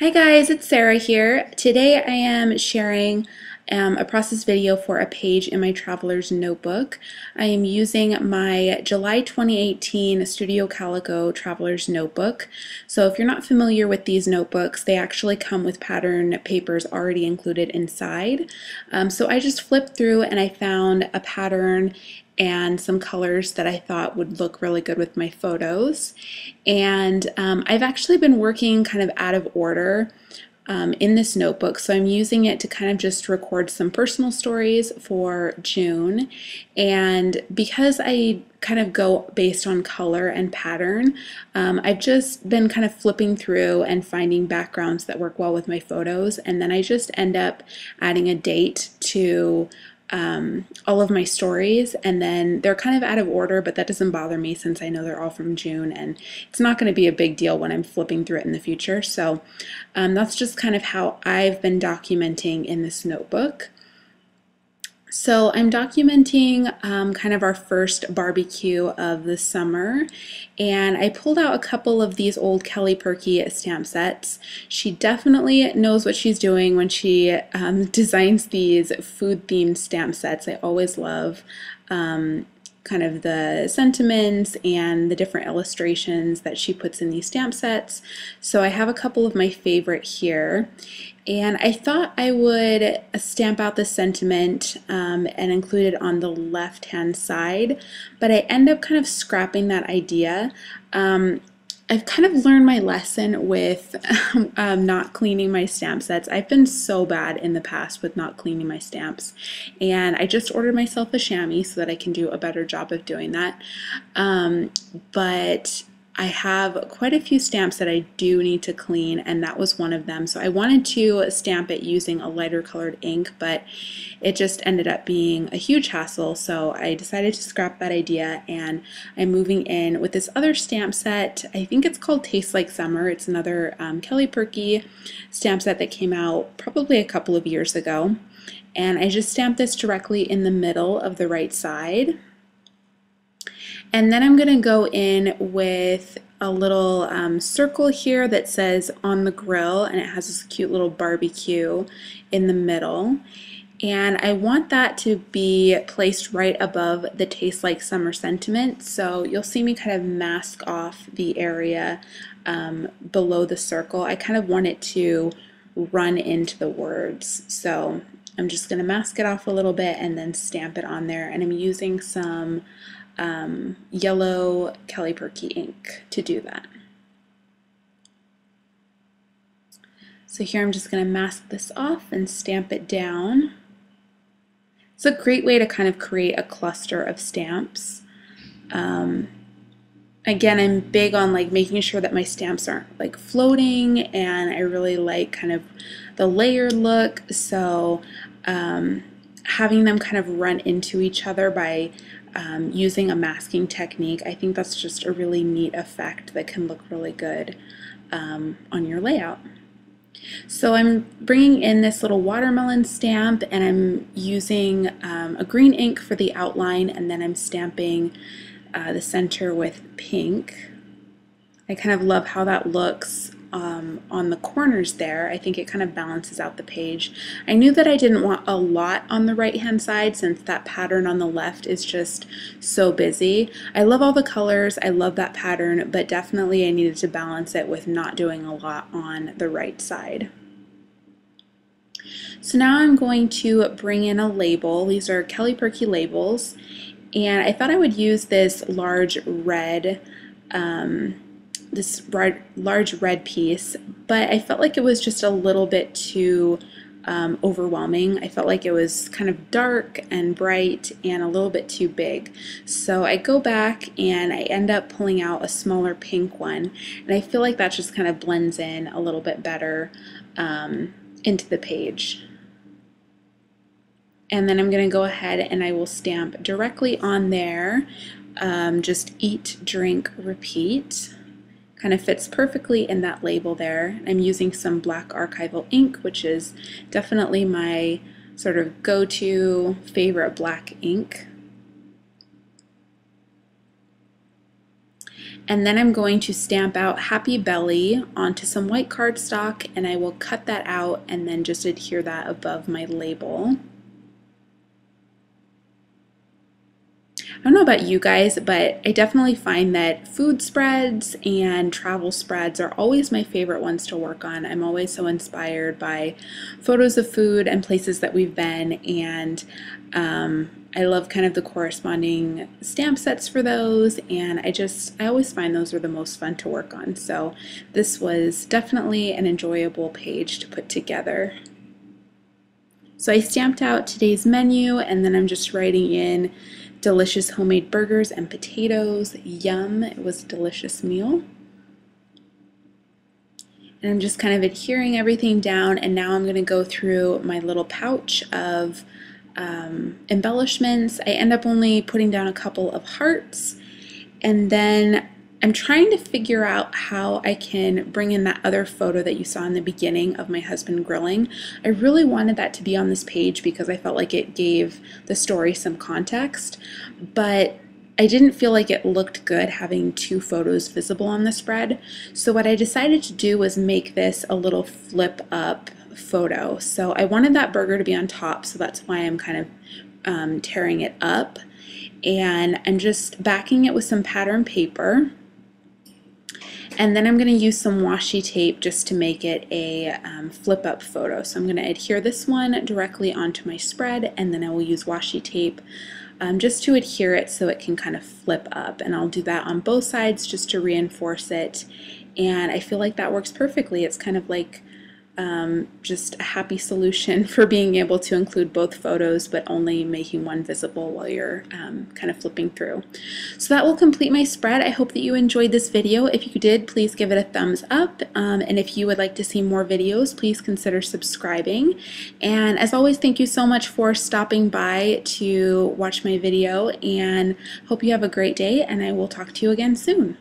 Hi guys, it's Sarah here. Today I am sharing um, a process video for a page in my Traveler's Notebook. I am using my July 2018 Studio Calico Traveler's Notebook. So if you're not familiar with these notebooks, they actually come with pattern papers already included inside. Um, so I just flipped through and I found a pattern and some colors that I thought would look really good with my photos. And um, I've actually been working kind of out of order um, in this notebook. So I'm using it to kind of just record some personal stories for June. And because I kind of go based on color and pattern, um, I've just been kind of flipping through and finding backgrounds that work well with my photos. And then I just end up adding a date to um, all of my stories and then they're kind of out of order but that doesn't bother me since I know they're all from June and it's not going to be a big deal when I'm flipping through it in the future so um, that's just kind of how I've been documenting in this notebook. So I'm documenting um, kind of our first barbecue of the summer and I pulled out a couple of these old Kelly Purkey stamp sets. She definitely knows what she's doing when she um, designs these food themed stamp sets. I always love um, kind of the sentiments and the different illustrations that she puts in these stamp sets. So I have a couple of my favorite here. And I thought I would stamp out the sentiment um, and include it on the left hand side, but I end up kind of scrapping that idea. Um, I've kind of learned my lesson with um, not cleaning my stamp sets. I've been so bad in the past with not cleaning my stamps, and I just ordered myself a chamois so that I can do a better job of doing that. Um, but I have quite a few stamps that I do need to clean and that was one of them. So I wanted to stamp it using a lighter colored ink but it just ended up being a huge hassle so I decided to scrap that idea and I'm moving in with this other stamp set. I think it's called Taste Like Summer. It's another um, Kelly Purkey stamp set that came out probably a couple of years ago and I just stamped this directly in the middle of the right side and then I'm going to go in with a little um, circle here that says on the grill and it has this cute little barbecue in the middle. And I want that to be placed right above the Taste Like Summer sentiment. So you'll see me kind of mask off the area um, below the circle. I kind of want it to run into the words. So I'm just going to mask it off a little bit and then stamp it on there. And I'm using some um, yellow Kelly Purkey ink to do that. So here I'm just going to mask this off and stamp it down. It's a great way to kind of create a cluster of stamps. Um, again, I'm big on like making sure that my stamps aren't like floating and I really like kind of the layered look. So um, having them kind of run into each other by um, using a masking technique, I think that's just a really neat effect that can look really good um, on your layout. So I'm bringing in this little watermelon stamp and I'm using um, a green ink for the outline and then I'm stamping uh, the center with pink. I kind of love how that looks um, on the corners there. I think it kind of balances out the page. I knew that I didn't want a lot on the right hand side since that pattern on the left is just so busy. I love all the colors, I love that pattern, but definitely I needed to balance it with not doing a lot on the right side. So now I'm going to bring in a label. These are Kelly Purkey labels and I thought I would use this large red um, this red, large red piece, but I felt like it was just a little bit too um, overwhelming. I felt like it was kind of dark and bright and a little bit too big. So I go back and I end up pulling out a smaller pink one, and I feel like that just kind of blends in a little bit better um, into the page. And then I'm going to go ahead and I will stamp directly on there, um, just eat, drink, repeat kind of fits perfectly in that label there. I'm using some black archival ink, which is definitely my sort of go-to favorite black ink. And then I'm going to stamp out Happy Belly onto some white cardstock and I will cut that out and then just adhere that above my label. I don't know about you guys, but I definitely find that food spreads and travel spreads are always my favorite ones to work on. I'm always so inspired by photos of food and places that we've been, and um, I love kind of the corresponding stamp sets for those, and I just, I always find those are the most fun to work on. So this was definitely an enjoyable page to put together. So I stamped out today's menu, and then I'm just writing in delicious homemade burgers and potatoes. Yum, it was a delicious meal. And I'm just kind of adhering everything down and now I'm going to go through my little pouch of um, embellishments. I end up only putting down a couple of hearts and then I'm trying to figure out how I can bring in that other photo that you saw in the beginning of my husband grilling. I really wanted that to be on this page because I felt like it gave the story some context, but I didn't feel like it looked good having two photos visible on the spread. So what I decided to do was make this a little flip up photo. So I wanted that burger to be on top, so that's why I'm kind of um, tearing it up. And I'm just backing it with some pattern paper. And then I'm going to use some washi tape just to make it a um, flip up photo. So I'm going to adhere this one directly onto my spread and then I will use washi tape um, just to adhere it so it can kind of flip up. And I'll do that on both sides just to reinforce it. And I feel like that works perfectly. It's kind of like um, just a happy solution for being able to include both photos but only making one visible while you're um, kind of flipping through. So that will complete my spread. I hope that you enjoyed this video. If you did, please give it a thumbs up. Um, and if you would like to see more videos, please consider subscribing. And as always, thank you so much for stopping by to watch my video and hope you have a great day and I will talk to you again soon.